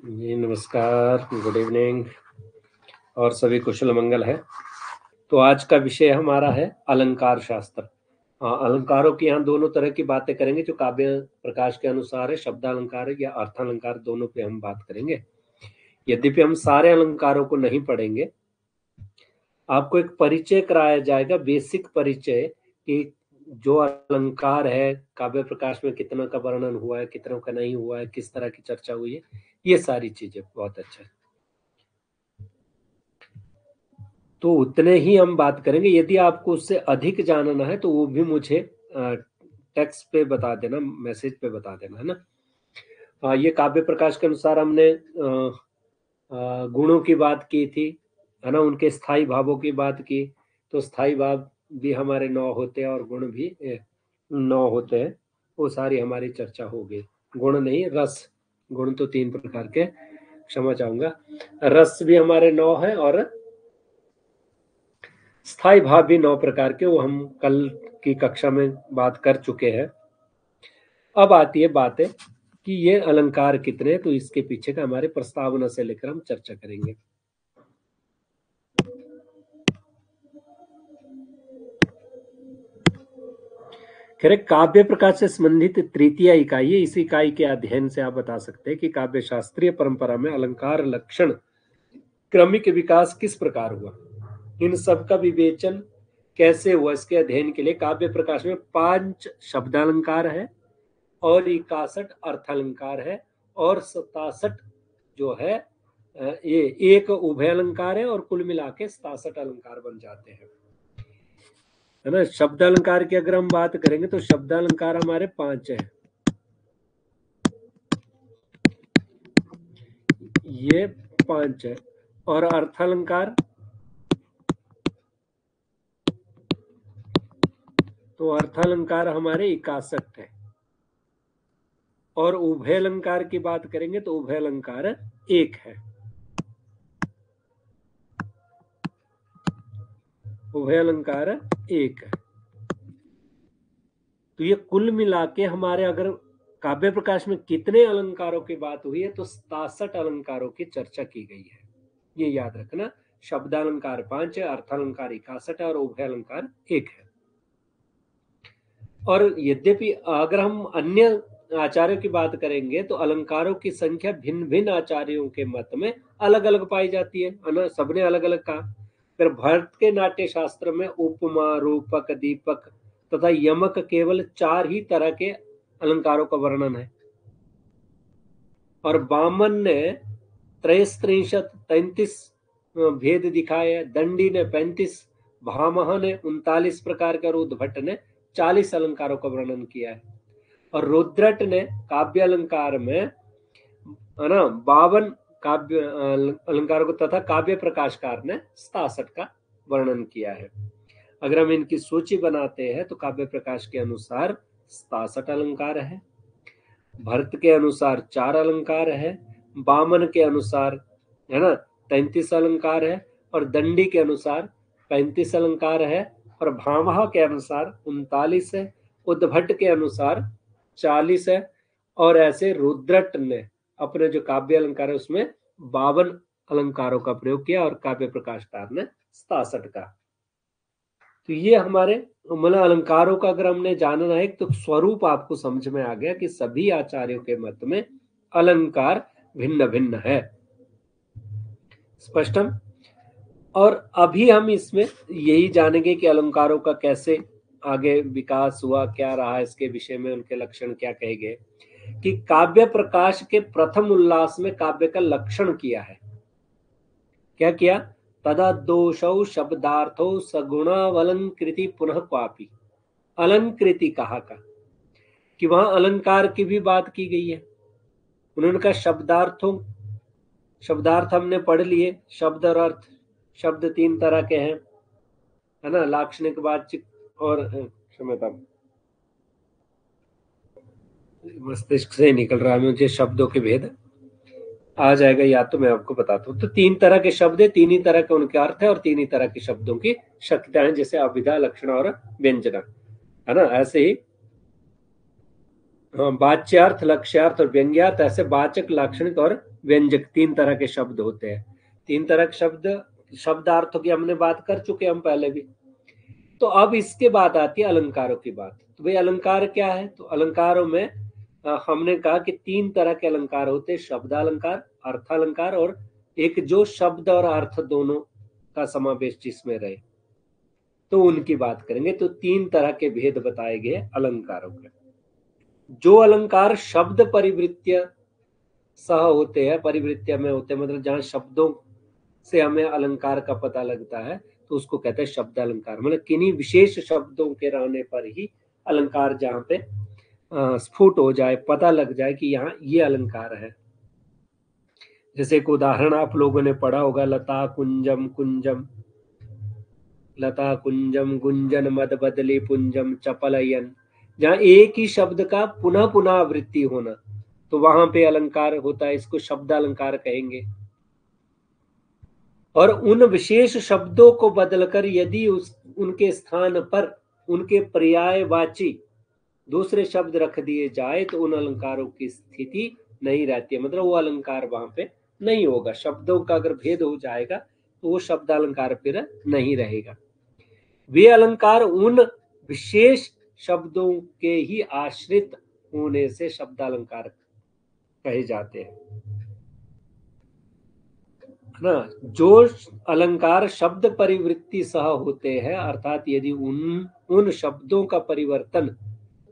जी, नमस्कार good evening और सभी कुशल मंगल है। तो आज का विषय हमारा है अलंकार शास्त्र। अलंकारों की यहाँ दोनों तरह की बातें करेंगे, जो काव्य प्रकाश के अनुसार है शब्द अलंकार या अर्थ अलंकार दोनों पे हम बात करेंगे। यद्यपि हम सारे अलंकारों को नहीं पढ़ेंगे, आपको एक परिचय कराया जाएगा, बेसिक परिचय, कि जो अलंकार है, काव्य प्रकाश में कितना का वर्णन हुआ है, कितनों का नहीं हुआ है, किस तरह की चर्चा हुई है ये सारी चीज़ें बहुत अच्छा है। तो उतने ही हम बात करेंगे। यदि आपको उससे अधिक जानना है तो वो भी मुझे टेक्स्ट पे बता देना मैसेज पे बता देना, है ना? ये काव्य प्रकाश के अनुसार हमने गुणों की बात की थी, है ना? उनके स्थायी भावों की बात की तो स्थायी भाव भी हमारे नौ होते हैं और गुण भी नौ होते हैं। वो सारी हमारी चर्चा हो गई। गुण नहीं, रस। गुण तो तीन प्रकार के, क्षमा चाहूँगा। रस भी हमारे नौ है और स्थायी भाव भी नौ प्रकार के, वो हम कल की कक्षा में बात कर चुके हैं। अब आती है बातें कि ये अलंकार कितने तो इसके पीछे का हमारे प्रस्तावना से लेकर हम चर्चा करेंगे। खैर काव्य प्रकाश से संबंधित तृतीय इकाई है। इस इकाई के अध्ययन से आप बता सकते हैं कि काव्य शास्त्रीय परंपरा में अलंकार लक्षण, क्रमिक विकास किस प्रकार हुआ? इन सब का विवेचन कैसे हुआ? इसके अध्ययन के लिए काव्य प्रकाश में पाँच शब्दालंकार है, और इकासठ अर्थालंकार है, और सतासठ जो है ये एक उभय अलंकार है, और कुल मिला के सतासठ अलंकार बन जाते हैं। है ना शब्द अलंकार की अगर हम बात करेंगे तो शब्द अलंकार हमारे पाँच है। ये पाँच है। और अर्थ अलंकार तो अर्थ अलंकार हमारे इकासठ है। और उभय अलंकार की बात करेंगे तो उभय अलंकार एक है। उभय अलंकार एक। तो ये कुल मिला के हमारे अगर काव्य प्रकाश में कितने अलंकारों की बात हुई है तो सतासठ अलंकारों की चर्चा की गई है। ये याद रखना शब्द अलंकार पाँच है, अर्थालंकार इकासठ है और उभय अलंकार एक है। और यद्यपि अगर हम अन्य आचार्यों की बात करेंगे तो अलंकारों की संख्या भिन्न भिन्न आचार्यों के मत में अलग अलग पाई जाती है। सबने अलग अलग कहा। फिर भरत के नाट्य शास्त्र में उपमा, रूपक, दीपक तथा यमक केवल चार ही तरह के अलंकारों का वर्णन है। और बामन ने त्रयस्त्रिशत तैतीस भेद दिखाए, दंडी ने पैंतीस, भामह ने उनतालीस प्रकार के रुद्र भट्ट ने चालीस अलंकारों का वर्णन किया है। और रुद्रट ने काव्य अलंकार में है ना, बावन काव्य अलंकारों को तथा काव्य प्रकाशकार ने सतासठ का वर्णन किया है। अगर हम इनकी सूची बनाते हैं तो काव्य प्रकाश के अनुसार सतासठ अलंकार है, भरत के अनुसार चार अलंकार है, बामन के अनुसार, है ना, तैतीस अलंकार है, और दंडी के अनुसार पैंतीस अलंकार है, और भामह के अनुसार उनतालीस है उद्भट के अनुसार चालीस है, और ऐसे रुद्रट ने अपने जो काव्य अलंकार है, उसमें बावन अलंकारों का प्रयोग किया और काव्य प्रकाशकार ने सतासठ का। तो ये हमारे मतलब अलंकारों का अगर हमने जानना है तो स्वरूप आपको समझ में आ गया कि सभी आचार्यों के मत में अलंकार भिन्न भिन्न है। स्पष्टम? और अभी हम इसमें यही जानेंगे कि अलंकारों का कैसे आगे विकास हुआ, क्या रहा, इसके विषय में उनके लक्षण क्या कहे गए। कि काव्य प्रकाश के प्रथम उल्लास में काव्य का लक्षण किया है। क्या किया? तदा दोषौ शब्दार्थो सगुणावलंकृति पुनः क्वापी। अलंकृति कहा का? कि वहाँ अलंकार की भी बात की गई है। उन्होंने कहा, शब्दार्थों, शब्दार्थ हमने पढ़ लिए, शब्द और अर्थ, शब्द तीन तरह के हैं, है ना? लाक्षणिक बातचीत और क्षमता मस्तिष्क से निकल रहा है, मुझे शब्दों के भेद आ जाएगा, या तो मैं आपको बताता हूँ। तो तीन तरह के शब्द है, तीन ही तरह के उनके अर्थ है और तीन ही तरह के शब्दों की शक्तियाँ हैं, जैसे अभिधा, लक्षण और व्यंजना। है ना? ऐसे ही हाँ वाच्यार्थ, लक्ष्यार्थ और व्यंग्यार्थ, ऐसे वाचक, लाक्षणिक और व्यंजक तीन तरह के शब्द होते हैं। तीन तरह के शब्द, शब्दार्थों की हमने बात कर चुके हम पहले भी। तो अब इसके बाद आती है अलंकारों की बात। तो भाई अलंकार क्या है? तो अलंकारों में हमने कहा कि तीन तरह के अलंकार होते हैं शब्द अलंकार अर्थालंकार और एक जो शब्द और अर्थ दोनों का समावेश जिसमें रहे। तो उनकी बात करेंगे तो तीन तरह के भेद बताए गए अलंकारों के। जो अलंकार शब्द परिवृत्य सह होते हैं परिवृत्य में होते हैं मतलब जहाँ शब्दों से हमें अलंकार का पता लगता है तो उसको कहते हैं शब्द अलंकार मतलब किन्हीं विशेष शब्दों के रहने पर ही अलंकार जहाँ पे स्फुट हो जाए, पता लग जाए कि यहाँ ये अलंकार है। जैसे एक उदाहरण आप लोगों ने पढ़ा होगा, लता कुंजम कुंजम। लता कुंजम गुंजन मद बदली पुंजम चपलयन। जहाँ एक ही शब्द का पुनः पुनः आवृत्ति होना तो वहाँ पे अलंकार होता है, इसको शब्द अलंकार कहेंगे। और उन विशेष शब्दों को बदलकर यदि उस, उनके स्थान पर, उनके पर्यायवाची दूसरे शब्द रख दिए जाए तो उन अलंकारों की स्थिति नहीं रहती है। मतलब वो अलंकार वहाँ पे नहीं होगा। शब्दों का अगर भेद हो जाएगा तो वो शब्द अलंकार फिर नहीं रहेगा। वे अलंकार उन विशेष शब्दों के ही आश्रित होने से शब्द अलंकार कहे जाते हैं ना? जो अलंकार शब्द परिवृत्ति सह होते हैं, अर्थात यदि उन उन शब्दों का परिवर्तन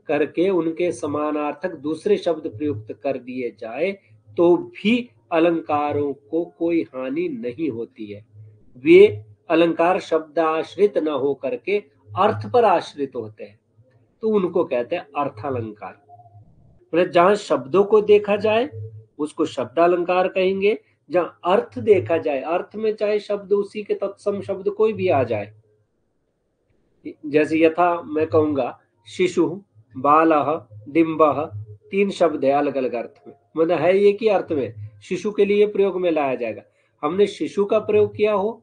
करके उनके समानार्थक दूसरे शब्द प्रयुक्त कर दिए जाए तो भी अलंकारों को कोई हानि नहीं होती है। वे अलंकार शब्द आश्रित न हो करके अर्थ पर आश्रित होते हैं। तो उनको कहते हैं अर्थालंकार। मतलब जहाँ शब्दों को देखा जाए, उसको शब्द अलंकार कहेंगे। जहाँ अर्थ देखा जाए, अर्थ में चाहे शब्द, उसी के तत्सम शब्द कोई भी आ जाए। जैसे यथा मैं कहूँगा, शिशु। बाल डिम्ब तीन शब्द है अलग अलग अर्थ में। मतलब है ये ही अर्थ में शिशु के लिए प्रयोग में लाया जाएगा। हमने शिशु का प्रयोग किया हो,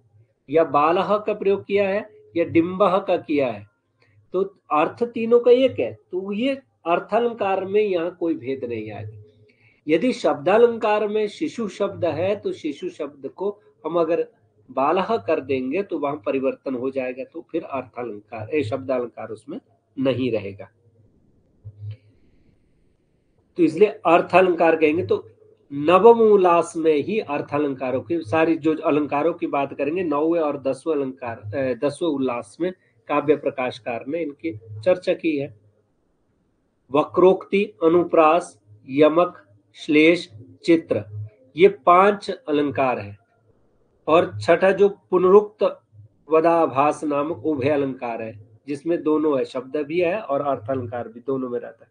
या बालह का प्रयोग किया है, या डिम्ब का किया है तो अर्थ तीनों का एक है तो ये अर्थालंकार में यहाँ कोई भेद नहीं आएगा। यदि शब्दालंकार में शिशु शब्द है तो शिशु शब्द को हम अगर बालह कर देंगे तो वहाँ परिवर्तन हो जाएगा तो फिर अर्थालंकार शब्दालंकार उसमें नहीं रहेगा। तो इसलिए अर्थ अलंकार कहेंगे तो नवम उल्लास में ही अर्थालंकारों की, सारी जो अलंकारों की बात करेंगे, नौवे और दसवें अलंकार दसवें उल्लास में, काव्य प्रकाशकार ने इनकी चर्चा की है। वक्रोक्ति, अनुप्रास, यमक, श्लेष, चित्र, ये पाँच अलंकार है। और छठा जो पुनरुक्त वदाभास नामक उभय अलंकार है, जिसमें दोनों है, शब्द भी है और अर्थ अलंकार भी दोनों में रहता है।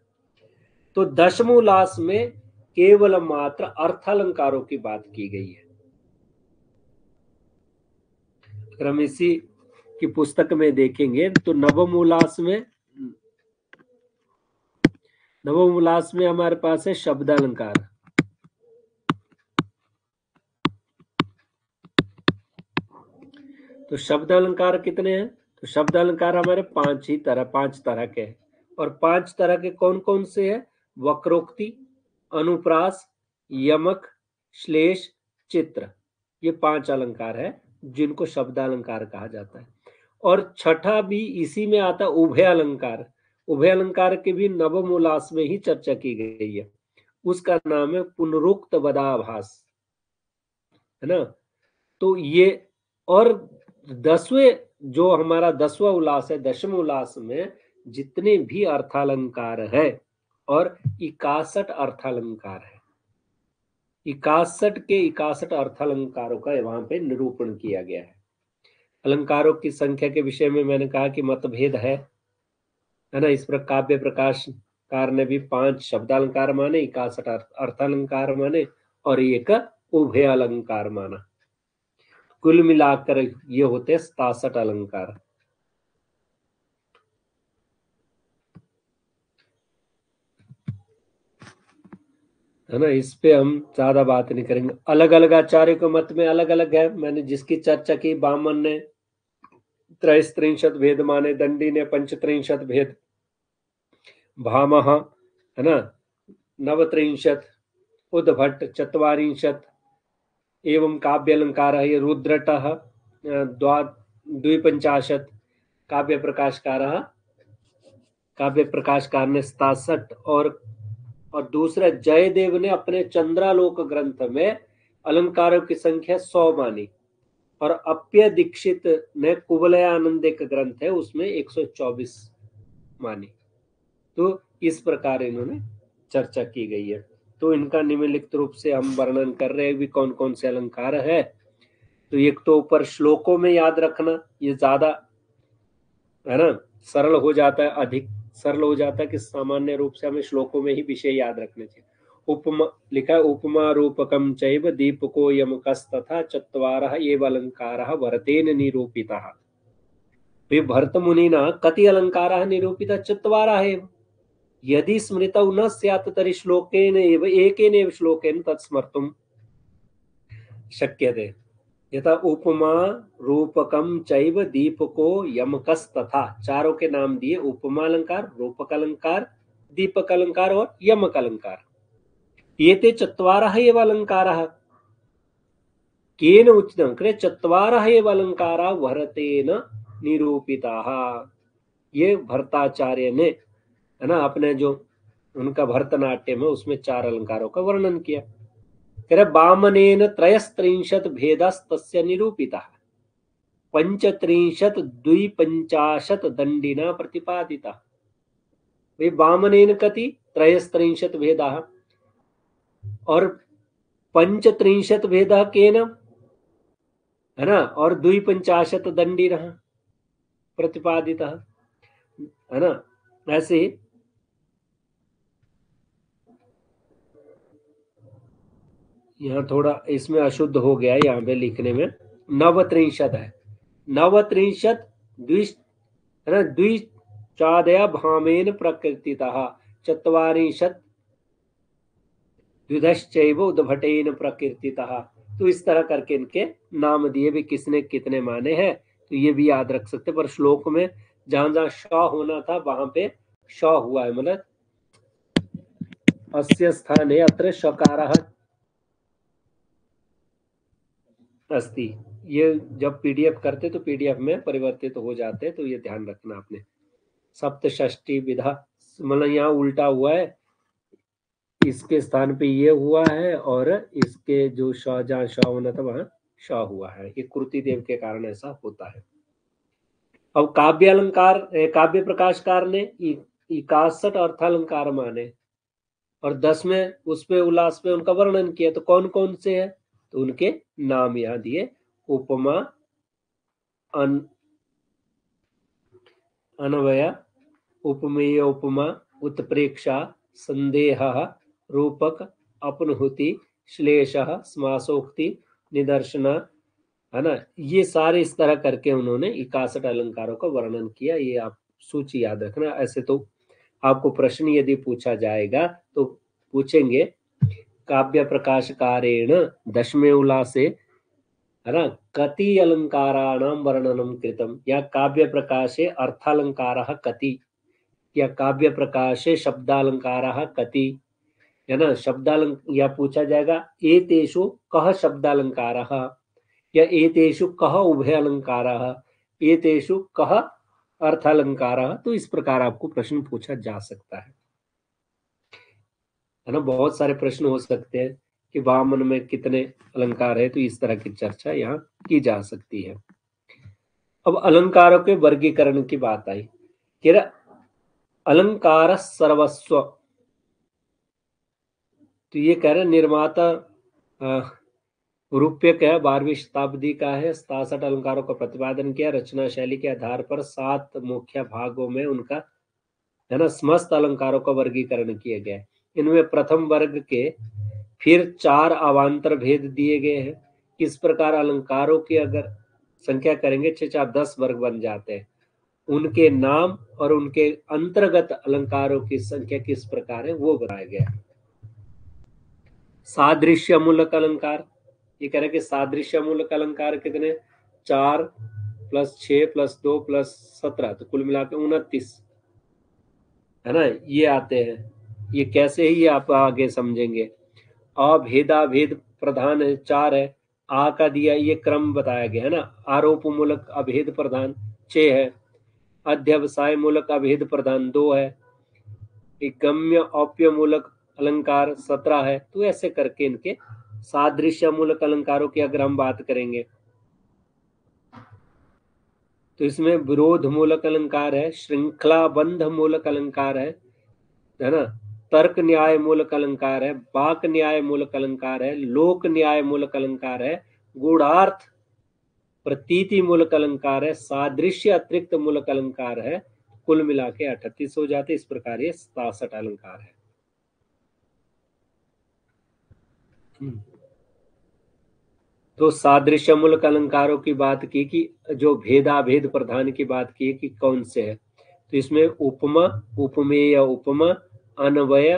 तो दशमोल्लास में केवल मात्र अर्थालंकारों की बात की गई है। अगर हम इसी की पुस्तक में देखेंगे तो नवम उल्लास में नवम उल्लास में हमारे पास है शब्द अलंकार तो शब्द अलंकार कितने हैं? तो शब्द अलंकार हमारे पाँच ही तरह, पाँच तरह के हैं। और पाँच तरह के कौन कौन से हैं? वक्रोक्ति, अनुप्रास, यमक, श्लेष, चित्र। ये पाँच अलंकार है, जिनको शब्द अलंकार कहा जाता है। और छठा भी इसी में आता उभय अलंकार उभय अलंकार के भी नवम उल्लास में ही चर्चा की गई है। उसका नाम है पुनरुक्त वदाभास। है ना? तो ये और दसवें, जो हमारा दसवा उल्लास है, दशम उल्लास में जितने भी अर्थालंकार है और इकासठ अर्थालंकार है। इकासठ के इकासठ अर्थालंकारों का वहाँ पे निरूपण किया गया है। अलंकारों की संख्या के विषय में मैंने कहा कि मतभेद है है ना? इस पर काव्य प्रकाश कार ने भी पाँच शब्द अलंकार माने, इकासठ अर्थालंकार माने और एक उभय अलंकार माना। कुल मिलाकर ये होते सतासठ अलंकार। है ना, इस पे हम ज़्यादा बात नहीं करेंगे। अलग अलग आचार्य के मत में अलग अलग है। मैंने जिसकी चर्चा की, बामन ने त्रैस्त्रिंशत भेद माने, दंडी ने पंचत्रिंशत भेद, भामह, है ना, नवत्रिंशत उद्भट चत्वारिंशत, एवं काव्य अलंकार ये रुद्रट द्विपंचाशत काव्य प्रकाशकार काव्य प्रकाशकार ने सतासठ और और दूसरा, जयदेव ने अपने चंद्रालोक ग्रंथ में अलंकारों की संख्या सौ मानी। और अप्य दीक्षित ने कुबलयानंद एक ग्रंथ है, उसमें 124 मानी। तो इस प्रकार इन्होंने चर्चा की गई है। तो इनका निम्नलिखित रूप से हम वर्णन कर रहे हैं, भी कौन कौन से अलंकार है। तो एक तो ऊपर श्लोकों में याद रखना, ये ज़्यादा, है ना, सरल हो जाता है, अधिक सरल हो जाता है कि सामान्य रूप से हमें श्लोकों में ही विषय याद रखने चाहिए। उपमा, लिखा उपमा रूपकम चैव दीपको यमकस तथा चत्वार एव अलंकार भरतेन निरूपिता। वे भरत मुनिना कति अलंकार निरूपिता? चत्वार यदि स्मृत न स्यात् तरी श्लोकेन एव एकेन एव श्लोकेन तत्स्मर्तुं शक्यते। यथा उपमा रूपकम चैव दीपको यमकस तथा चारों के नाम दिए उपमा अलंकार, रूपक अलंकार, दीपक अलंकार और यमक अलंकार। ये ते चत्वारः एव अलङ्कारः केन उचितं कृते चत्वारः एव अलङ्काराः भरतेन निरूपिताः। ये भरताचार्य ने, है ना, अपने जो उनका भरतनाट्य में उसमें चार अलंकारों का वर्णन किया। कह रहे बामनेन त्रयस्त्रिंशत भेदस्तस्य निरूपिता। पंचत्रिंशत द्विपंचाशत दंडिना प्रतिपादिता। वे बामनेन कति? त्रयस्त्रिंशत भेदा और पंचत्रिंशत भेद केन? है ना? और द्विपंचाशत दंडी रहा प्रतिपादित। है ना? ऐसे यहाँ थोड़ा इसमें अशुद्ध हो गया यहाँ पे लिखने में। नवत्रिंशत है। नवत्रिंशत द्विश है ना द्विचादया भामेन प्रकृतिता। चतवारिशत द्विधश्चैव उद्भटेन प्रकृतिता। तो इस तरह करके इनके नाम दिए भी किसने कितने माने हैं तो ये भी याद रख सकते पर श्लोक में जहाँ जहाँ श होना था, वहाँ पे श हुआ है। मतलब अस्य स्थाने अत्र शकार अस्ति ये जब पीडीएफ करते तो पीडीएफ में परिवर्तित तो हो जाते तो ये ध्यान रखना आपने। सप्तष्टि विधा मतलब यहाँ उल्टा हुआ है। इसके स्थान पे ये हुआ है और इसके जो शाह जहाँ शाह होना था वहाँ शाह हुआ है। ये कुर्ती देव के कारण ऐसा होता है। अब काव्य अलंकार काव्य प्रकाशकार ने इकासठ अर्थालंकार माने। और दस में उस पे उल्लास पे उनका वर्णन किया तो कौन कौन से है? तो उनके नाम यहाँ दिए। उपमा, अन, अनवय, उपमेय उपमा, उत्प्रेक्षा, संदेह, रूपक अपनुति श्लेष, समासोक्ति, निदर्शन, है ना? ये सारे इस तरह करके उन्होंने इकासठ अलंकारों का वर्णन किया। ये आप सूची याद रखना। ऐसे तो आपको प्रश्न यदि पूछा जाएगा तो पूछेंगे। काव्य प्रकाश कारेण दशमे उल्लासे है ना कति। अलंकाराणाम वर्णनम कृतम या काव्य प्रकाशे अर्थालंकार कति? या काव्य प्रकाशे शब्दालंकार कति? है ना? शब्दालंक या पूछा जाएगा, एतेषु कह शब्दालंकार या एतेषु कह उभय अलंकार एतेषु कह अर्थालंकार तो इस प्रकार आपको प्रश्न पूछा जा सकता है। है ना? बहुत सारे प्रश्न हो सकते हैं कि वामन में कितने अलंकार है तो इस तरह की चर्चा यहाँ की जा सकती है। अब अलंकारों के वर्गीकरण की बात आई। कि अलंकार सर्वस्व। तो ये कह रहे निर्माता रूप्य है? बारहवीं शताब्दी का है। सतासठ अलंकारों का प्रतिपादन किया। रचना शैली के आधार पर सात मुख्य भागों में उनका, है ना, समस्त अलंकारों का वर्गीकरण किया गया इनमें प्रथम वर्ग के फिर चार अवान्तर भेद दिए गए हैं। किस प्रकार अलंकारों की अगर संख्या करेंगे, छह चार दस वर्ग बन जाते हैं। उनके नाम और उनके अंतर्गत अलंकारों की संख्या किस प्रकार है, वो बनाया गया सादृश्य मूलक अलंकार, ये कह रहे कि सादृश्य मूलक अलंकार कितने? चार प्लस छ प्लस दो प्लस सत्रह तो कुल मिला के उनतीस, है ना? ये आते हैं। ये कैसे ही आप आगे समझेंगे। अभेदा भेद प्रधान चार है, आ का दिया ये क्रम बताया गया है ना। आरोप मूलक अभेद प्रधान छ है, अध्यवसाय मूलक अभेद प्रधान दो है गम्य औप्य मूलक अलंकार सत्रह है। तो ऐसे करके इनके सादृश्य मूलक अलंकारों की अगर हम बात करेंगे तो इसमें विरोध मूलक अलंकार है श्रृंखला बंध मूलक अलंकार है है ना। तर्क न्याय मूलक अलंकार है, बाक न्याय मूलक अलंकार है, लोक न्याय मूलक अलंकार है, गूढ़ार्थ प्रतीति मूलक अलंकार है, सादृश्य अतिरिक्त मूलक अलंकार है, कुल मिला के अठतीस हो जाते, इस प्रकार ये सतासठ अलंकार है हम्म। तो सादृश्य मूलक अलंकारों की बात की कि जो भेदा भेद प्रधान की बात की कि कौन से है तो इसमें उपमा, उपमेय उपमा अनवय,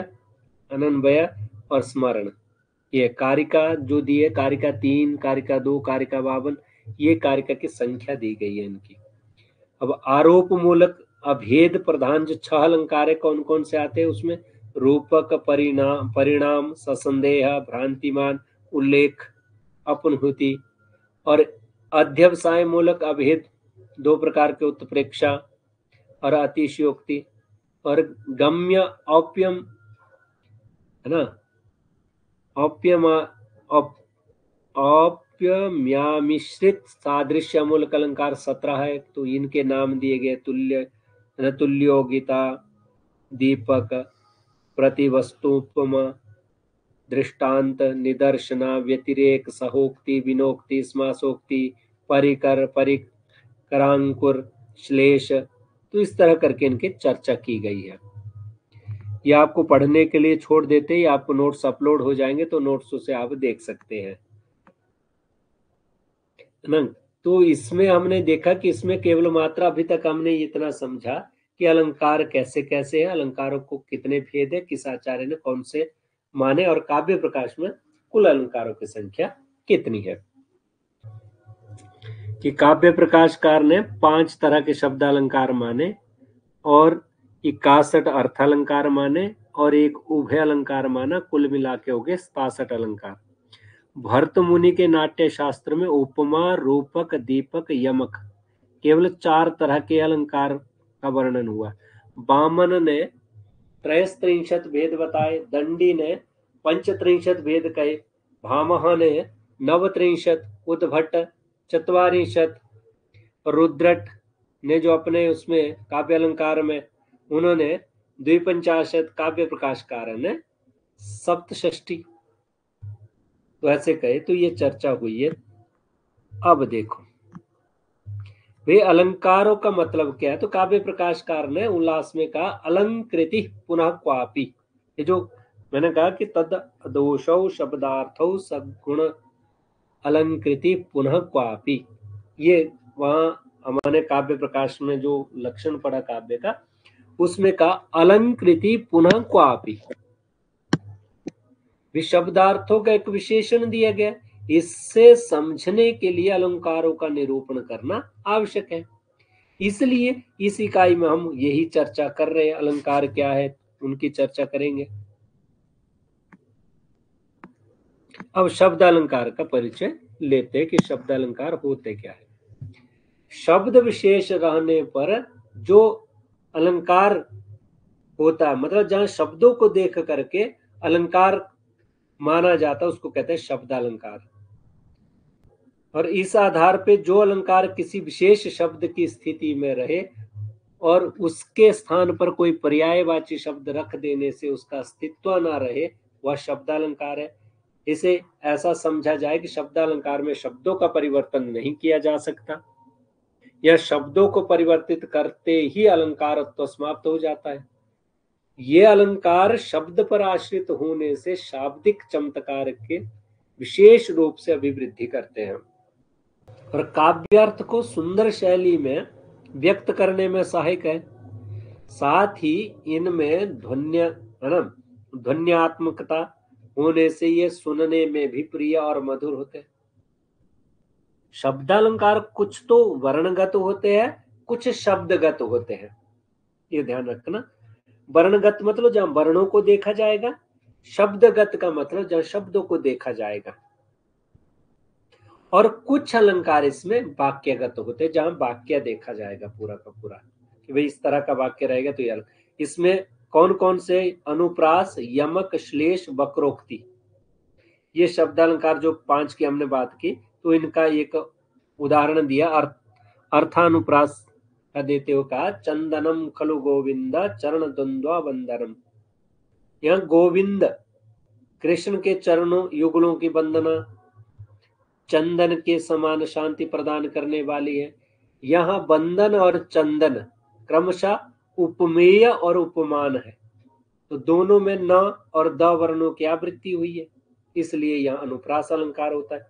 अनन्वय और स्मरण। ये कारिका जो दी है, कारिका तीन, कारिका दो, कारिका बावन, ये कारिका की संख्या दी गई है इनकी। अब आरोप मूलक अभेद प्रधान जो छह अलंकार है कौन कौन से आते हैं उसमें? रूपक परिणाम परिणाम, ससंदेह, भ्रांतिमान, उल्लेख, अपनहुति और अध्यवसाय मूलक अभेद, दो प्रकार के उत्प्रेक्षा और अतिशयोक्ति। और गम्य औप्यम, है ना? औप्यम औप्यम्यामिश्रित सादृश्य मूलक अलंकार सत्रह है तो इनके नाम दिए गए तुल्य तुल्योगिता, दीपक प्रतिवस्तुपमा दृष्टांत, निदर्शना, व्यतिरेक, सहोक्ति, विनोक्ति, स्मासोक्ति, परिकर, परिकरांकुर, श्लेष तो इस तरह करके इनकी चर्चा की गई है। ये आपको पढ़ने के लिए छोड़ देते ही आपको नोट्स अपलोड हो जाएँगे तो नोट्स उसे आप देख सकते हैं। तो इसमें हमने देखा कि इसमें केवल मात्रा अभी तक हमने इतना समझा कि अलंकार कैसे कैसे है, अलंकारों को कितने भेद है, किस आचार्य ने कौन से माने और काव्य प्रकाश में कुल अलंकारों की संख्या कितनी है। कि काव्य प्रकाशकार ने पाँच तरह के शब्द अलंकार माने और इक्यासठ अर्थ अलंकार माने और एक उभय अलंकार माना, कुल मिला के हो गए सतासठ अलंकार। भरत मुनि के नाट्य शास्त्र में उपमा, रूपक, दीपक, यमक, केवल चार तरह के अलंकार का वर्णन हुआ। बामन ने त्रयस्त्रिंशत भेद बताए, दंडी ने पंचत्रिंशत भेद कहे, भामह ने नवत्रिंशत, उद्भट चतवारिशत रुद्रट ने जो अपने उसमें काव्य अलंकार में, उन्होंने द्विपंचाशत काव्य प्रकाशकार ने सप्तष्टी तो ऐसे कहे तो ये चर्चा हुई है। अब देखो। वे अलंकारों का मतलब क्या है? तो काव्य प्रकाशकार ने उल्लास में कहा, अलंकृति पुनः क्वापी। ये जो मैंने कहा कि तद दोषौ शब्दार्थ सगुण अलंकृति पुनः क्वापी। ये वहाँ हमारे काव्य प्रकाश में जो लक्षण पड़ा काव्य का, उसमें कहा, अलंकृति पुनः क्वापी। शब्दार्थों का एक विशेषण दिया गया, इससे समझने के लिए अलंकारों का निरूपण करना आवश्यक है। इसलिए इस इकाई में हम यही चर्चा कर रहे हैं, अलंकार क्या है, उनकी चर्चा करेंगे। अब शब्द अलंकार का परिचय लेते कि शब्द अलंकार होते क्या है। शब्द विशेष रहने पर जो अलंकार होता है मतलब जहाँ शब्दों को देख करके अलंकार माना जाता है, उसको कहते हैं शब्द अलंकार और इस आधार पे जो अलंकार किसी विशेष शब्द की स्थिति में रहे और उसके स्थान पर कोई पर्यायवाची शब्द रख देने से उसका अस्तित्व ना रहे, वह शब्द अलंकार है। इसे ऐसा समझा जाए कि शब्द अलंकार में शब्दों का परिवर्तन नहीं किया जा सकता। या शब्दों को परिवर्तित करते ही अलंकार तो समाप्त हो जाता है। ये अलंकार शब्द पर आश्रित होने से शाब्दिक चमत्कार के विशेष रूप से अभिवृद्धि करते हैं। और काव्यार्थ को सुंदर शैली में व्यक्त करने में सहायक है। साथ ही इनमें ध्वन्य ध्वन्यात्मकता होने से ये सुनने में भी प्रिय और मधुर होते शब्दालंकार कुछ तो वर्णगत होते हैं, कुछ शब्दगत होते हैं। ये ध्यान रखना। वर्णगत मतलब जहाँ वर्णों को देखा जाएगा, शब्दगत का मतलब जहाँ शब्दों को देखा जाएगा। और कुछ अलंकार इसमें वाक्यगत होते हैं, जहाँ वाक्य देखा जाएगा पूरा का पूरा। कि भाई इस तरह का वाक्य रहेगा तो यार इसमें कौन कौन से अनुप्रास, यमक, श्लेष, वक्रोक्ति? ये शब्द अलंकार जो पाँच की हमने बात की तो इनका एक उदाहरण दिया। अर्थ, अर्थानुप्रास का देते हो कहा, चंदनम खलु गोविंद, चरण द्वंद्वा वंदनम यह गोविंद, कृष्ण के चरणों, युगलों की वंदना, चंदन के समान शांति प्रदान करने वाली है। यहाँ बंदन और चंदन क्रमशः उपमेय और उपमान है। तो दोनों में न और द वर्णों की आवृत्ति हुई है इसलिए यहाँ अनुप्रास अलंकार होता है।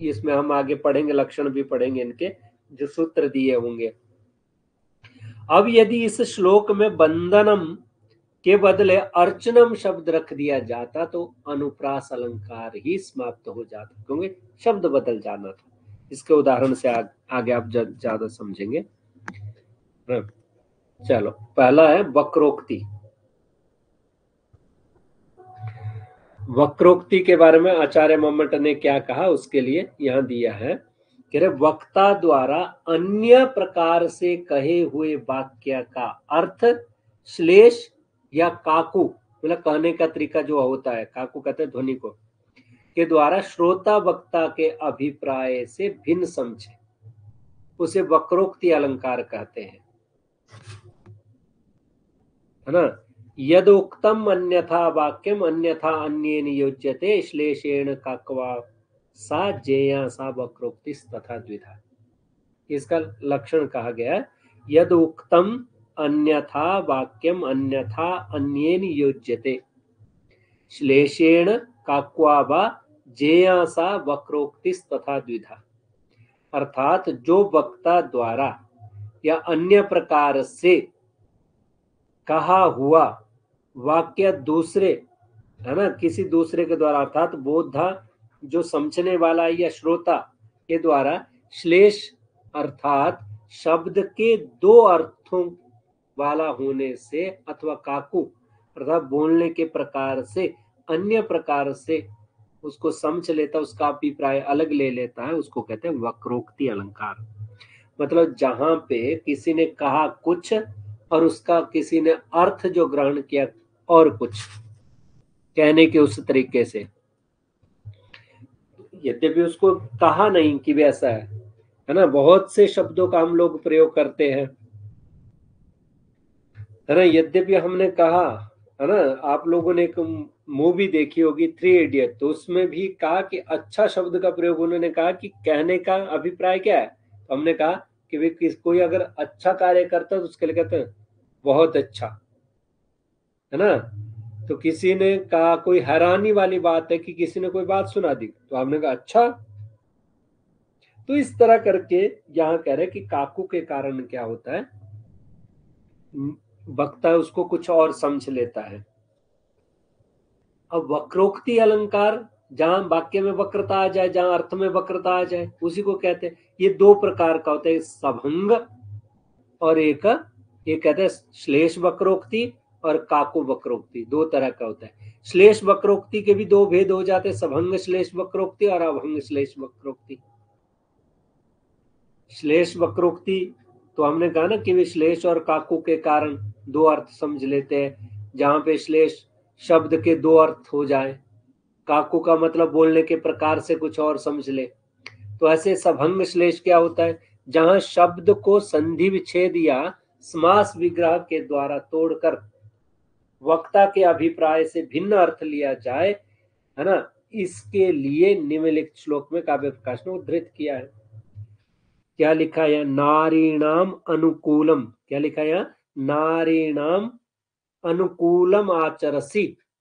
इसमें हम आगे पढ़ेंगे लक्षण भी पढ़ेंगे इनके जो सूत्र दिए होंगे। अब यदि इस श्लोक में बंधनम के बदले अर्चनम शब्द रख दिया जाता तो अनुप्रास अलंकार ही समाप्त हो जाता क्योंकि शब्द बदल जाना था। इसके उदाहरण से आ, आगे आप ज़्यादा समझेंगे। हाँ, चलो, पहला है वक्रोक्ति। वक्रोक्ति के बारे में आचार्य मोमट ने क्या कहा, उसके लिए यहाँ दिया है कि वक्ता द्वारा अन्य प्रकार से कहे हुए वाक्य का अर्थ श्लेष या काकू मतलब कहने का तरीका जो होता है, काकू कहते हैं ध्वनि को, के द्वारा श्रोता वक्ता के अभिप्राय से भिन्न समझे। उसे वक्रोक्ति अलंकार कहते हैं। है ना? यदोक्तम अन्यथा वाक्यम अन्यथा अन्य नियोज्यते श्लेषेण काकवा सा जेया सा वक्रोक्ति तथा द्विधा। इसका लक्षण कहा गया यद उक्तम अन्यथा वाक्यम अन्यथा अन्येन योज्यते, श्लेषेण काक्वा जेयासा वक्रोक्ति तथा द्विधा। अर्थात जो वक्ता द्वारा या अन्य प्रकार से कहा हुआ वाक्य दूसरे, है ना, किसी दूसरे के द्वारा, अर्थात बोधा जो समझने वाला या श्रोता के द्वारा, श्लेष अर्थात शब्द के दो अर्थों वाला होने से अथवा काकू, अर्थात बोलने के प्रकार से, अन्य प्रकार से उसको समझ लेता, उसका अभिप्राय अलग ले लेता है, उसको कहते हैं वक्रोक्ति अलंकार। मतलब जहाँ पे किसी ने कहा कुछ और उसका किसी ने अर्थ जो ग्रहण किया और कुछ कहने के उस तरीके से। यद्यपि उसको कहा नहीं कि वैसा है है ना? बहुत से शब्दों का हम लोग प्रयोग करते हैं। है ना? यद्यपि हमने कहा, है ना? आप लोगों ने एक मूवी देखी होगी, थ्री इडियट तो उसमें भी कहा कि अच्छा शब्द का प्रयोग उन्होंने कहा कि कहने का अभिप्राय क्या है? तो हमने कहा कि वे किस, कोई अगर अच्छा कार्य करता है तो उसके लिए कहते हैं, बहुत अच्छा। है ना? तो किसी ने कहा, कोई हैरानी वाली बात है कि किसी ने कोई बात सुना दी तो हमने कहा अच्छा। तो इस तरह करके यहाँ कह रहे कि काकू के कारण क्या होता है? वक्ता उसको कुछ और समझ लेता है। अब वक्रोक्ति अलंकार जहाँ वाक्य में वक्रता आ जाए, जहाँ अर्थ में वक्रता आ जाए, उसी को कहते हैं। ये दो प्रकार का होता है सभंग और एक, ये कहते हैं श्लेष वक्रोक्ति और काकु वक्रोक्ति, दो तरह का होता है। श्लेष वक्रोक्ति के भी दो भेद हो जाते हैं, सभंग श्लेष वक्रोक्ति और अभंग श्लेष वक्रोक्ति। श्लेष वक्रोक्ति तो हमने कहा ना कि विश्लेष और काकू के कारण दो अर्थ समझ लेते हैं, जहाँ पे श्लेष शब्द के दो अर्थ हो जाए काकू का मतलब बोलने के प्रकार से कुछ और समझ ले। तो ऐसे सभंग श्लेष क्या होता है? जहाँ शब्द को संधि विच्छेद या समास विग्रह के द्वारा तोड़कर वक्ता के अभिप्राय से भिन्न अर्थ लिया जाए, है ना? इसके लिए निम्नलिखित श्लोक में काव्य प्रकाश ने उद्धृत किया है। क्या लिखा है? नारीणाम अनुकूलम। क्या लिखा है? नारीणाम अनुकूलम आचरसी।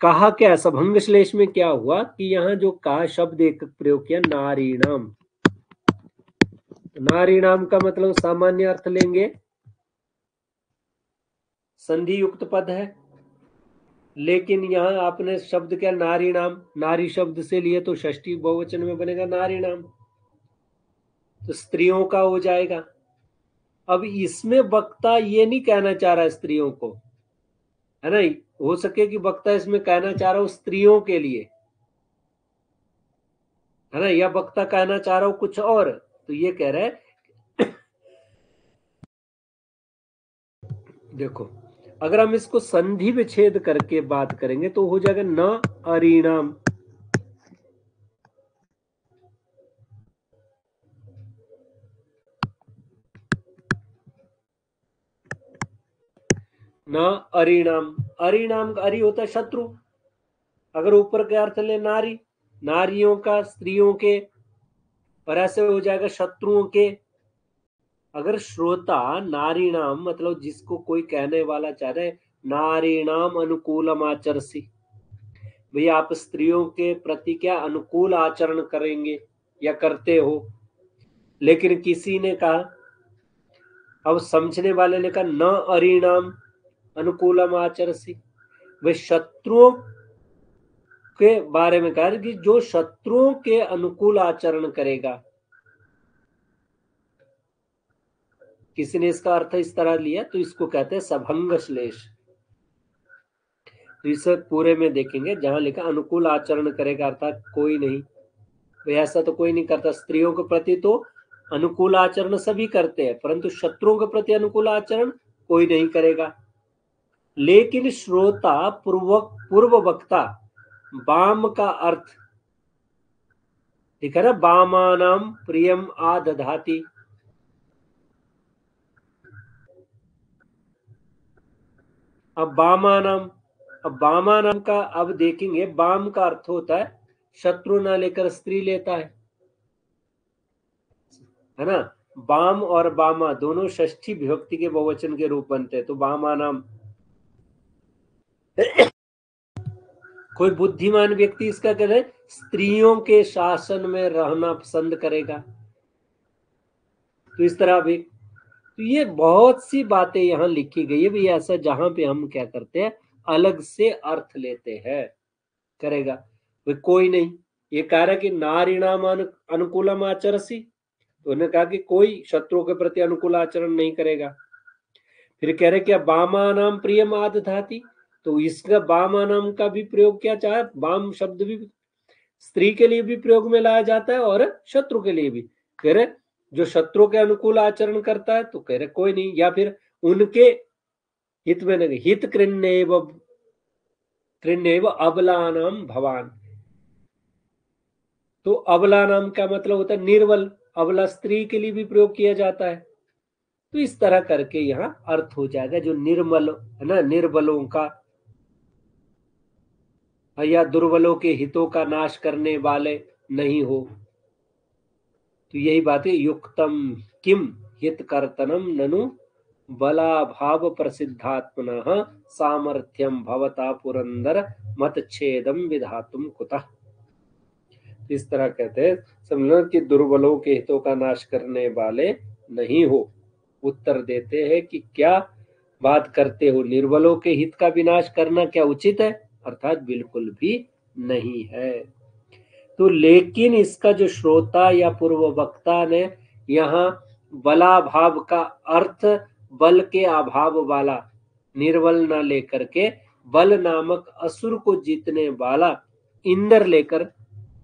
कहा क्या सभंग श्लेष में क्या हुआ कि यहाँ जो कहा शब्द एक प्रयोग किया, नारीणाम। नारीणाम का मतलब सामान्य अर्थ लेंगे। संधि युक्त पद है। लेकिन यहाँ आपने शब्द क्या नारी नाम नारी शब्द से लिए तो षष्ठी बहुवचन में बनेगा नारी नाम तो स्त्रियों का हो जाएगा। अब इसमें वक्ता ये नहीं कहना चाह रहा स्त्रियों को है ना? हो सके कि वक्ता इसमें कहना चाह रहा हूँ स्त्रियों के लिए। है ना? या वक्ता कहना चाह रहा हूँ कुछ और। तो ये कह रहा है देखो, अगर हम इसको संधि विच्छेद करके बात करेंगे तो हो जाएगा न अरिणाम। न अरिणाम। अरिणाम का अरि होता है शत्रु। अगर ऊपर के अर्थ ले नारी, नारियों का, स्त्रियों के और ऐसे हो जाएगा शत्रुओं के। अगर श्रोता नारीणाम मतलब जिसको कोई कहने वाला चाह रहे नारी नारीणाम अनुकूलम आचरसी। भाई आप स्त्रियों के प्रति क्या अनुकूल आचरण करेंगे या करते हो? लेकिन किसी ने कहा, अब समझने वाले ने कहा, न अरिणाम अनुकूलम आचरसी वे शत्रुओं के बारे में कहा कि जो शत्रुओं के अनुकूल आचरण करेगा। किसी ने इसका अर्थ इस तरह लिया तो इसको कहते हैं सभंग श्लेष तो इस पूरे में देखेंगे, जहाँ लिखा अनुकूल आचरण करेगा, अर्थात कोई नहीं। भाई ऐसा तो कोई नहीं करता, स्त्रियों के प्रति तो अनुकूल आचरण सभी करते हैं, परंतु शत्रुओं के प्रति अनुकूल आचरण कोई नहीं करेगा। लेकिन श्रोता पूर्व पूर्व वक्ता बाम का अर्थ। है ना? बामानाम प्रियम आदधाती। अब बामानम अब बामानम का, अब देखेंगे, बाम का अर्थ होता है, शत्रु ना लेकर स्त्री लेता है। है ना? बाम और बामा, दोनों षष्ठी विभक्ति के बहुवचन के रूप बनते हैं। तो बामानाम कोई बुद्धिमान व्यक्ति इसका कह रहे स्त्रियों के शासन में रहना पसंद करेगा। तो इस तरह भी तो ये बहुत सी बातें यहाँ लिखी गई है। भाई ऐसा जहाँ पे हम क्या करते हैं, अलग से अर्थ लेते हैं, करेगा। भाई कोई नहीं, ये कह रहा कि नारिणाम अनुकूलम आचरसी। तो उन्होंने कहा कि कोई शत्रुओं के प्रति अनुकूल आचरण नहीं करेगा। फिर कह रहे क्या बामा नाम प्रियम आदधाती। तो इसका बामा नाम का भी प्रयोग क्या चाहे बाम शब्द भी स्त्री के लिए भी प्रयोग में लाया जाता है और शत्रु के लिए भी। कह रहे जो शत्रु के अनुकूल आचरण करता है तो कह रहे, कोई नहीं। या फिर उनके हित में नहीं, हित कृण्यव अबला नाम भवान। तो अबला नाम का मतलब होता है निर्बल, अबला स्त्री के लिए भी प्रयोग किया जाता है। तो इस तरह करके यहाँ अर्थ हो जाएगा, जो निर्मल, है ना, निर्बलों का या दुर्बलों के हितों का नाश करने वाले नहीं हो। तो यही बात है, युक्तम किम हित कर्तनम ननु बला भाव प्रसिद्धात्मन सामर्थ्यम भवता पुरंदर मत छेदम विधातुम कुतः इस तरह कहते हैं समझो कि दुर्बलों के हितों का नाश करने वाले नहीं हो। उत्तर देते हैं कि क्या बात करते हो, निर्बलों के हित का विनाश करना क्या उचित है? अर्थात बिल्कुल भी नहीं है। तो लेकिन इसका जो श्रोता या पूर्व वक्ता ने यहाँ बला भाव का अर्थ बल के अभाव वाला निर्बल न लेकर के बल नामक असुर को जीतने वाला इंद्र लेकर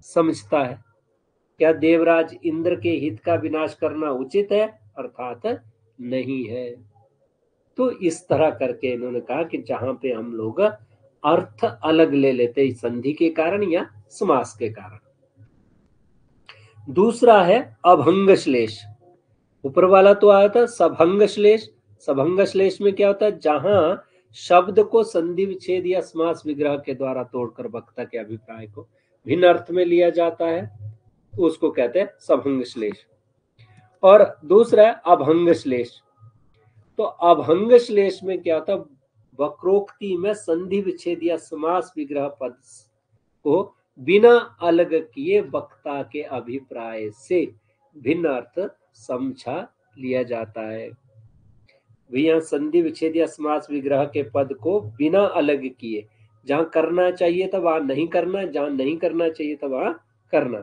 समझता है। क्या देवराज इंद्र के हित का विनाश करना उचित है? अर्थात नहीं है। तो इस तरह करके इन्होंने कहा कि जहाँ पे हम लोग अर्थ अलग ले लेते हैं संधि के कारण या समास के कारण। दूसरा है अभंग श्लेष ऊपर वाला तो आया था सभंग श्लेष सभंग श्लेष में क्या होता है? जहाँ शब्द को संधि विच्छेद या समास विग्रह के द्वारा तोड़कर वक्ता के अभिप्राय को भिन्न अर्थ में लिया जाता है, उसको कहते हैं सभंग श्लेष और दूसरा है अभंग श्लेष तो अभंग श्लेष में क्या होता वक्रोक्ति में संधि विच्छेद या समास विग्रह पद को बिना अलग किए वक्ता के अभिप्राय से भिन्न अर्थ समझा लिया जाता है। संधि विच्छेद या समास विग्रह के पद को बिना अलग किए, जहाँ करना चाहिए था वहाँ नहीं करना, जहाँ नहीं करना चाहिए था वहाँ करना।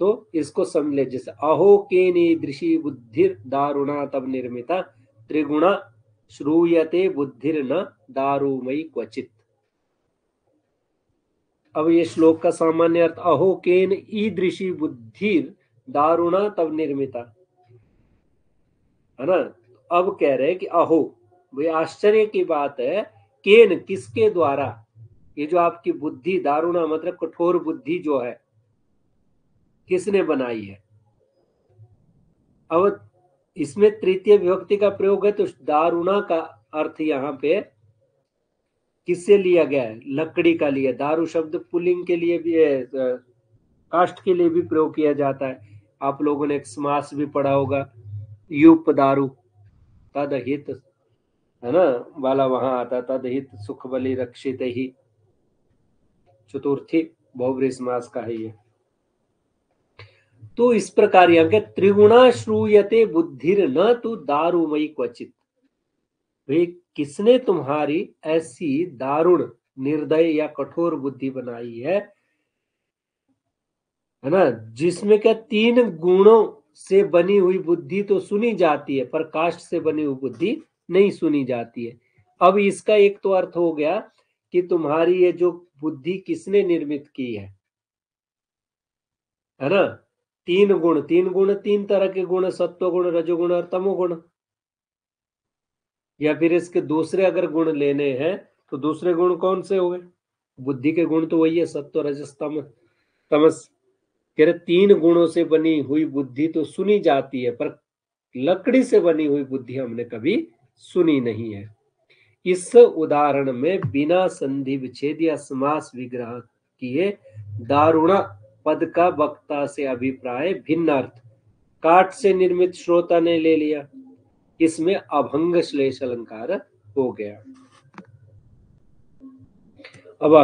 तो इसको समझ ले, जैसे अहो के निदृशी बुद्धि दारुणा तब निर्मिता त्रिगुणा श्रूयते बुद्धिर न दारुमयी क्वचित। अब ये श्लोक का सामान्य अर्थ, अहो केन ईदृशी बुद्धि दारुणा तब निर्मिता। है ना? अब कह रहे कि अहो भाई आश्चर्य की बात है, केन किसके द्वारा? ये जो आपकी बुद्धि, दारुणा मतलब कठोर बुद्धि जो है, किसने बनाई है? अब इसमें तृतीय विभक्ति का प्रयोग है तो दारुणा का अर्थ यहाँ पे किससे लिया गया है? लकड़ी का लिया दारू शब्द पुलिंग के लिए भी काष्ट के लिए भी प्रयोग किया जाता है। आप लोगों ने एक समास भी पढ़ा होगा, युप दारू, तद हित, है ना? वाला वहाँ आता तद हित सुख बलि रक्षित ही। चतुर्थी बहुब्री समास का है ये। तो इस प्रकार यहाँ के त्रिगुणा श्रूयते बुद्धिर न तू दारूमयी क्वचित। भाई किसने तुम्हारी ऐसी दारुण निर्दय या कठोर बुद्धि बनाई है? है ना? जिसमें क्या तीन गुणों से बनी हुई बुद्धि तो सुनी जाती है, पर काष्ट से बनी हुई बुद्धि नहीं सुनी जाती है। अब इसका एक तो अर्थ हो गया कि तुम्हारी ये जो बुद्धि किसने निर्मित की है? है ना? तीन गुण तीन गुण, तीन तरह के गुण सत्व गुण रजोगुण और तमोगुण। या फिर इसके दूसरे अगर गुण लेने हैं तो दूसरे गुण कौन से हुए? बुद्धि के गुण तो वही है, सत्व रजस्तम तमस। कह रहे, तीन गुणों से बनी हुई बुद्धि तो सुनी जाती है, पर लकड़ी से बनी हुई बुद्धि हमने कभी सुनी नहीं है। इस उदाहरण में बिना संधि विच्छेद या समास विग्रह किए दारुणा पद का वक्ता से अभिप्राय भिन्न अर्थ काट से निर्मित श्रोता ने ले लिया। इसमें अभंग श्लेष अलंकार हो गया। अब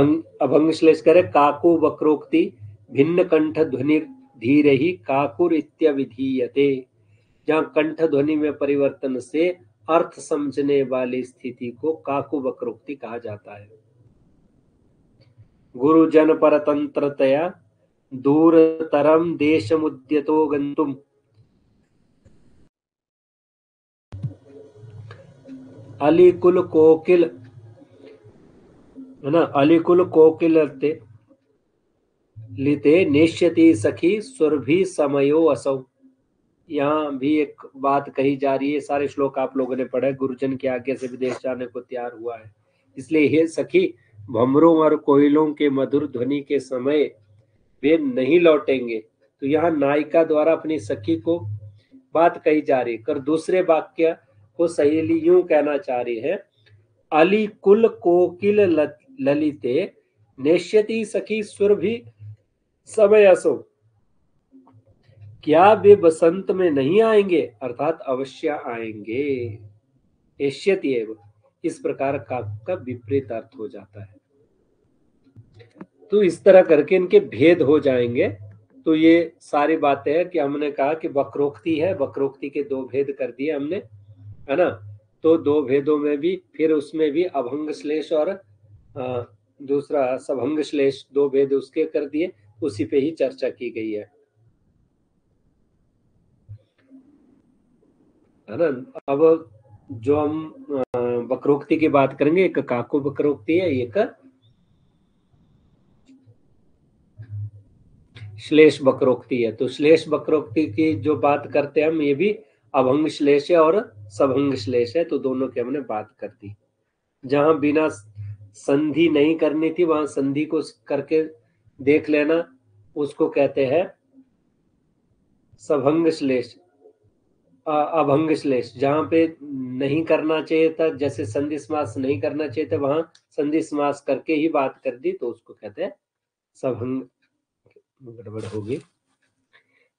अभंग श्लेष करे, काकु वक्रोक्ति, भिन्न कंठ ध्वनि धीरे ही काकुर इत्यविधीयते जहाँ कंठ ध्वनि में परिवर्तन से अर्थ समझने वाली स्थिति को काकु वक्रोक्ति कहा जाता है। गुरु जन परतंत्रतया दूरतरम देशमुद्यतो गंतुम अलिकुल कोकिल है ना अलिकुल कोकिल लिते नेश्यति सखी सुरभि समयो असौ। यहाँ भी एक बात कही जा रही है, सारे श्लोक आप लोगों ने पढ़े, गुरुजन के आगे से विदेश जाने को तैयार हुआ है। इसलिए हे सखी भमरों और कोयलों के मधुर ध्वनि के समय वे नहीं लौटेंगे। तो यहाँ नायिका द्वारा अपनी सखी को बात कही जा रही कर दूसरे वाक्य को सहेली यूँ कहना चाह रही है अली कुल कोकिल ललिते नेश्यति सखी सुर भी समय असो। क्या वे बसंत में नहीं आएँगे? अर्थात अवश्य आएँगे। एश्यति इस प्रकार का, का विपरीत अर्थ हो जाता है। तो इस तरह करके इनके भेद हो जाएँगे। तो ये सारी बातें हैं कि हमने कहा कि वक्रोक्ति है वक्रोक्ति के दो भेद कर दिए हमने है ना? तो दो भेदों में भी फिर उसमें भी अभंग श्लेष और आ, दूसरा सभंग श्लेष दो भेद उसके कर दिए उसी पे ही चर्चा की गई है। है ना? अब जो हम वक्रोक्ति की बात करेंगे एक काको वक्रोक्ति है एक श्लेष बकरोक्ति है। तो श्लेष बकरोक्ति की जो बात करते हैं हम, ये भी अभंग श्लेष है और सभंग श्लेष है तो दोनों की हमने बात कर दी। जहाँ बिना संधि नहीं करनी थी, वहाँ संधि को करके देख लेना, उसको कहते हैं सभंग श्लेष अभंग श्लेष। जहाँ पे नहीं करना चाहिए था, जैसे संधि समास नहीं करना चाहिए था, वहाँ संधि समास करके ही बात कर दी तो उसको कहते हैं सभंग गड़बड़ होगी।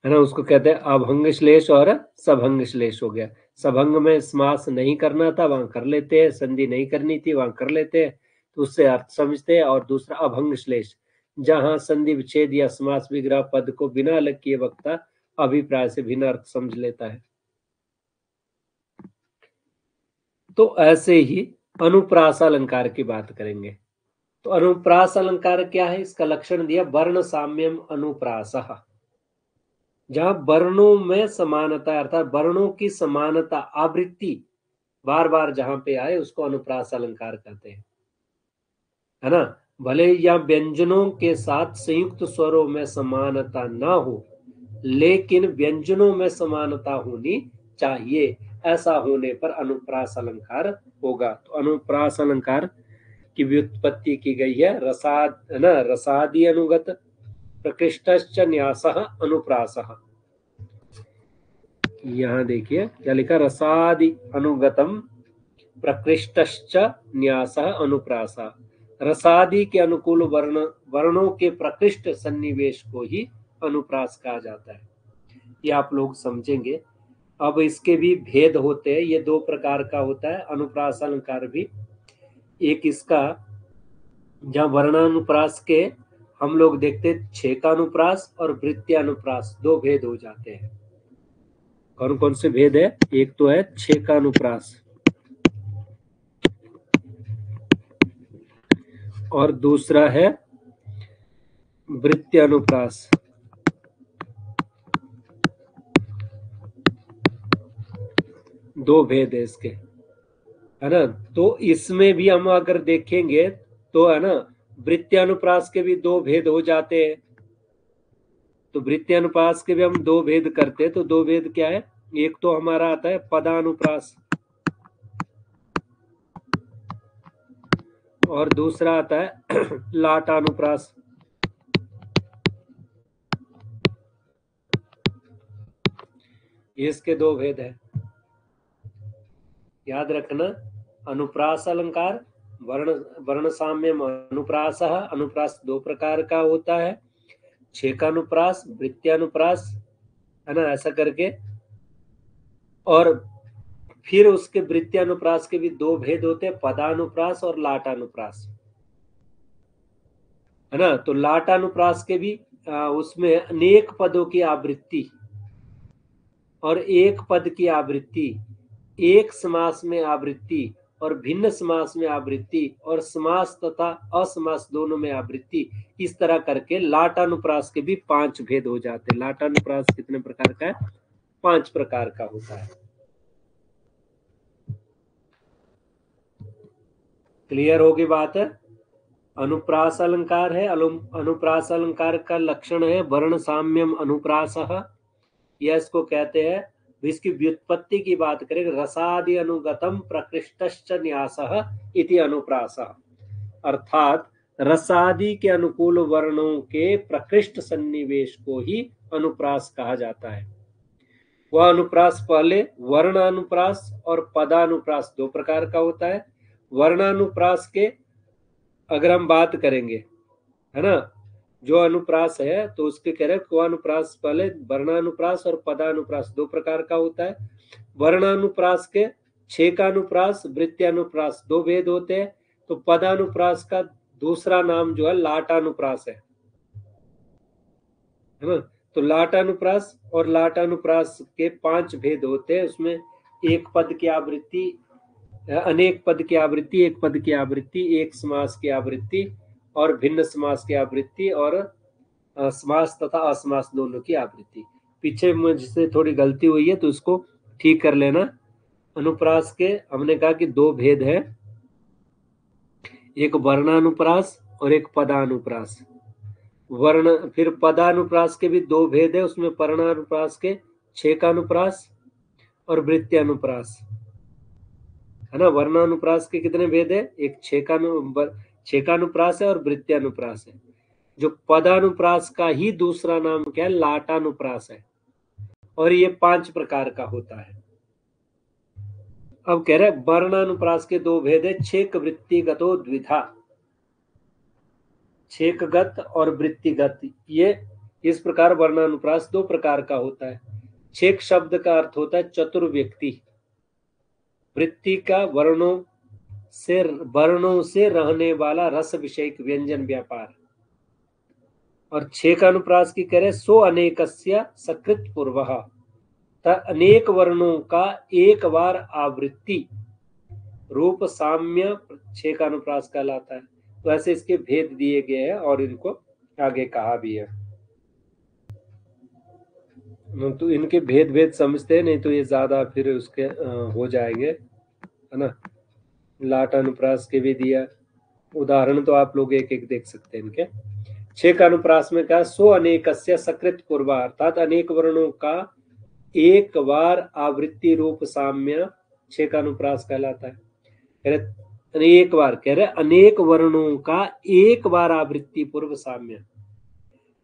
है ना, उसको कहते हैं अभंग श्लेष और सभंग श्लेष हो गया। सभंग में समास नहीं करना था, वहाँ कर लेते हैं, संधि नहीं करनी थी, वहाँ कर लेते हैं तो उससे अर्थ समझते हैं। और दूसरा अभंग श्लेष जहाँ संधि विच्छेद या समास विग्रह पद को बिना अलग किए वक्ता अभिप्राय से भिन्न अर्थ समझ लेता है। तो ऐसे ही अनुप्रास अलंकार की बात करेंगे। तो अनुप्रास अलंकार क्या है? इसका लक्षण दिया, वर्ण साम्यम अनुप्रास। जहाँ वर्णों में समानता अर्थात वर्णों की समानता आवृत्ति बार बार जहाँ पे आए, उसको अनुप्रास अलंकार कहते हैं। है ना? भले या व्यंजनों के साथ संयुक्त स्वरों में समानता ना हो, लेकिन व्यंजनों में समानता होनी चाहिए। ऐसा होने पर अनुप्रास अलंकार होगा। तो अनुप्रास अलंकार की व्युत्पत्ति की गई है, रसाद ना, रसादि अनुगत प्रकृष्ट न्यास अनुप्रास। यहाँ देखिए, क्या लिखा? रसादि अनुगतम प्रकृष्ट न्यास अनुप्रास। रसादि के अनुकूल वर्ण, वर्णों के प्रकृष्ट सन्निवेश को ही अनुप्रास कहा जाता है। ये आप लोग समझेंगे। अब इसके भी भेद होते हैं, ये दो प्रकार का होता है, अनुप्रास अलंकार भी एक इसका, जहाँ वर्णानुप्रास के हम लोग देखते छेकानुप्रास और वृत्तियानुप्रास, दो भेद हो जाते हैं। कौन कौन से भेद है? एक तो है छेकानुप्रास। और दूसरा है वृत्तियानुप्रास। दो भेद है इसके। है ना? तो इसमें भी हम अगर देखेंगे तो है ना, वृत्तियानुप्रास के भी दो भेद हो जाते हैं। तो वृत्तियानुप्रास के भी हम दो भेद करते हैं तो दो भेद क्या है? एक तो हमारा आता है पदानुप्रास, और दूसरा आता है लाटानुप्रास। इसके दो भेद है। याद रखना अनुप्रास अलंकार वर्ण वर्ण साम्य अनुप्रास अनुप्रास दो प्रकार का होता है। छेकानुप्रास, वृत्तियानुप्रास, है ना, ऐसा करके। और फिर उसके वृत्तियानुप्रास के भी दो भेद होते हैं, पदानुप्रास और लाटानुप्रास। है ना तो लाटानुप्रास के भी उसमें अनेक पदों की आवृत्ति और एक पद की आवृत्ति, एक समास में आवृत्ति और भिन्न समास में आवृत्ति और समास तथा असमास दोनों में आवृत्ति, इस तरह करके लाटानुप्रास के भी पाँच भेद हो जाते हैं। लाटानुप्रास कितने प्रकार का है? पाँच प्रकार का होता है। क्लियर होगी बात? है अनुप्रास अलंकार है अनुप्रास अलंकार का लक्षण है वर्ण साम्यम अनुप्रास। यह इसको कहते हैं इसकी व्युत्पत्ति की बात करें रसादि अनुगतम प्रकृष्ट न्यास इति अनुप्रास। अर्थात, रसादि के अनुकूल वर्णों के प्रकृष्ट सन्निवेश को ही अनुप्रास कहा जाता है। वह अनुप्रास पहले वर्ण अनुप्रास और पदानुप्रास दो प्रकार का होता है। वर्णानुप्रास के, अगर हम बात करेंगे, है ना जो अनुप्रास है तो उसके कह रहे अनुप्रास पहले वर्णानुप्रास और पदानुप्रास, दो प्रकार का होता है। वर्णानुप्रास के छेकानुप्रास, वृत्तियानुप्रास, दो भेद होते हैं। तो पदानुप्रास का दूसरा नाम जो है, लाटानुप्रास है ना? तो लाटानुप्रास और लाटानुप्रास के पाँच भेद होते हैं। उसमें एक पद की आवृत्ति, अनेक पद की आवृत्ति, एक पद की आवृत्ति, एक समास की आवृत्ति और भिन्न समास की आवृत्ति और समास तथा असमास दोनों की आवृत्ति। पीछे मुझसे थोड़ी गलती हुई है तो उसको ठीक कर लेना। अनुप्रास के, हमने कहा कि दो भेद है। एक वर्णानुप्रास और एक पदानुप्रास। वर्ण, फिर पदानुप्रास के भी दो भेद है, उसमें पर्णानुप्रास के छेकानुप्रास और वृत्तियानुप्रास। है ना? वर्णानुप्रास के कितने भेद है? एक छेकानु छेकानुप्रास है और वृत्तियानुप्रास है। जो पदानुप्रास का ही दूसरा नाम क्या है? लाटानुप्रास है। और ये पाँच प्रकार का होता है। अब कह रहे वर्णानुप्रास के दो भेद है, छेक वृत्तिगतो द्विधा। छेकगत और वृत्तिगत, ये इस प्रकार वर्णानुप्रास दो प्रकार का होता है। छेक शब्द का अर्थ होता है चतुर व्यक्ति वृत्ति का वर्णों से वर्णों से रहने वाला रस विषय व्यंजन व्यापार। और छेक अनुप्रास की करे, सो अनेक सकृत पूर्व। अनेक वर्णों का एक बार आवृत्ति। रूप साम्य छेक अनुप्रास कहलाता है। तो ऐसे इसके भेद दिए गए हैं और इनको आगे कहा भी है। तो इनके भेद भेद समझते हैं, नहीं तो ये ज़्यादा फिर उसके हो जाएँगे, है ना? लाट अनुप्रास के भी दिया। उदाहरण तो आप लोग एक एक देख सकते हैं इनके। छेक अनुप्रास में कहा, सो अनेक सकृत पूर्वा अर्थात अनेक वर्णों का एक बार आवृत्ति रूप साम्य छेक अनुप्रास कहलाता है। कह रहे, अनेक बार कह रहे, अनेक वर्णों का एक बार आवृत्ति पूर्व साम्य।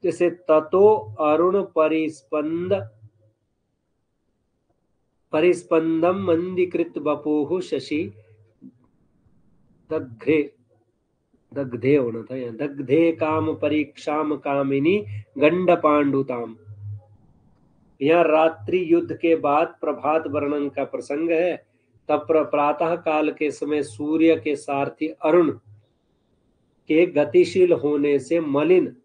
जैसे ततो अरुण परिस्पंद, परिस्पंदम मंदीकृत बपोह शशि। दग्धे दग्धे होना था यहाँ। दग्धे काम परीक्षा कामिनी गंड पांडुताम यहाँ रात्रि युद्ध के बाद प्रभात वर्णन का प्रसंग है। तब प्रातः काल के समय सूर्य के सारथी अरुण के गतिशील होने से मलिन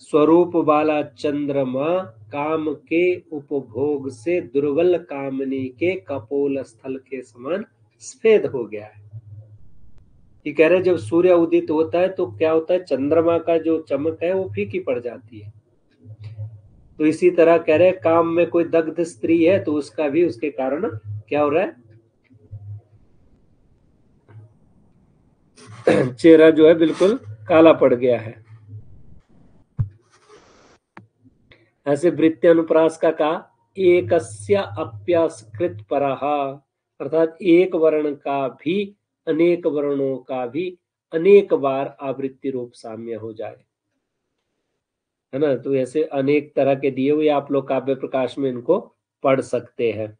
स्वरूप वाला चंद्रमा काम के उपभोग से दुर्बल कामनी के कपोल स्थल के समान स्फेद हो गया है। ये कह रहे जब सूर्य उदित होता है तो क्या होता है, चंद्रमा का जो चमक है, वो फीकी पड़ जाती है। तो इसी तरह कह रहे काम में कोई दग्ध स्त्री है तो उसका भी उसके कारण क्या हो रहा है? चेहरा जो है, बिल्कुल काला पड़ गया है। ऐसे वृत्ति अनुप्रास का कहा एक अप्यासकृत परहा अर्थात एक वर्ण का भी अनेक वर्णों का भी अनेक बार आवृत्ति रूप साम्य हो जाए। है ना? तो ऐसे अनेक तरह के दिए हुए आप लोग काव्य प्रकाश में इनको पढ़ सकते हैं।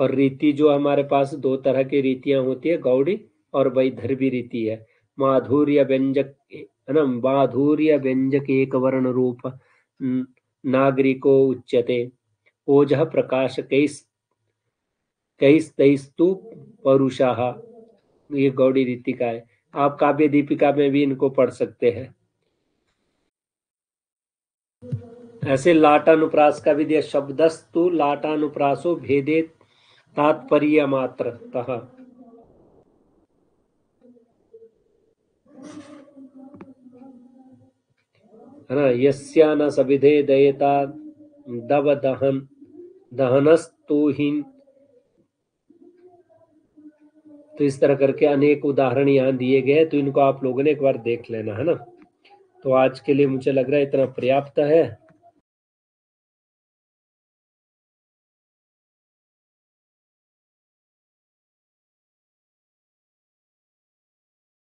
और रीति जो हमारे पास दो तरह की रीतियाँ होती है, गौड़ी और वैधर्वी रीति है। माधुर्य व्यंजक, है ना? माधुर्य व्यंजक एक वर्ण रूप नागरिको उच्यते। ओज प्रकाश कैस कैस तैस्तु परुषा। ये गौड़ी रीति का है। आप काव्य दीपिका में भी इनको पढ़ सकते हैं। ऐसे लाटानुप्रास का भी दिया शब्दस्तु लाटानुप्रासो भेदे तात्पर्य मात्र है ना? यस्या न सविधे दयता दव दहन दहनस्तुहीन तो इस तरह करके अनेक उदाहरण यहाँ दिए गए हैं तो इनको आप लोगों ने एक बार देख लेना, है ना? तो आज के लिए मुझे लग रहा है इतना पर्याप्त है।